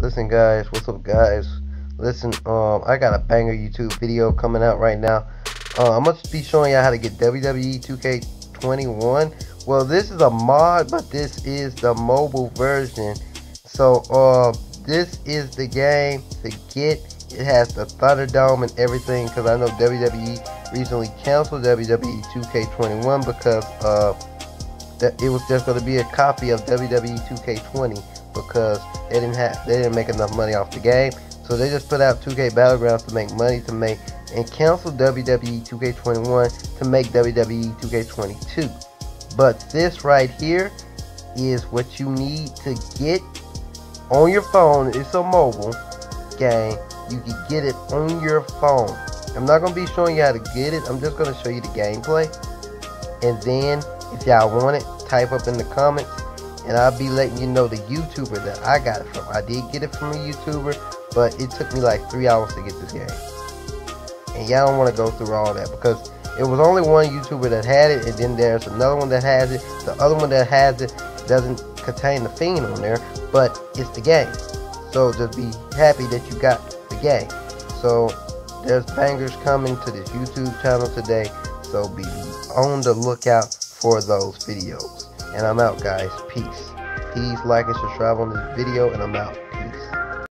Listen guys, what's up guys? Listen, um, I got a banger YouTube video coming out right now. Uh, I'm gonna be showing you how to get WWE 2K21. Well, this is a mod, but this is the mobile version. So, uh, this is the game to get. It has the Thunderdome and everything because I know WWE recently canceled WWE 2K21 because uh, that it was just going to be a copy of WWE 2K20 because they didn't have they didn't make enough money off the game. So they just put out 2K Battlegrounds to make money to make and cancel WWE 2K21 to make WWE 2K22. But this right here is what you need to get on your phone. It's a mobile game. You can get it on your phone. I'm not going to be showing you how to get it. I'm just going to show you the gameplay. And then if y'all want it, type up in the comments and I'll be letting you know the YouTuber that I got it from. I did get it from a YouTuber, but it took me like three hours to get this game. And y'all don't want to go through all that because it was only one YouTuber that had it, and then there's another one that has it. The other one that has it doesn't contain the Fiend on there, but it's the game. So just be happy that you got the game. So there's bangers coming to this YouTube channel today, so be on the lookout for those videos. And I'm out, guys. Peace. Please like and subscribe on this video, and I'm out.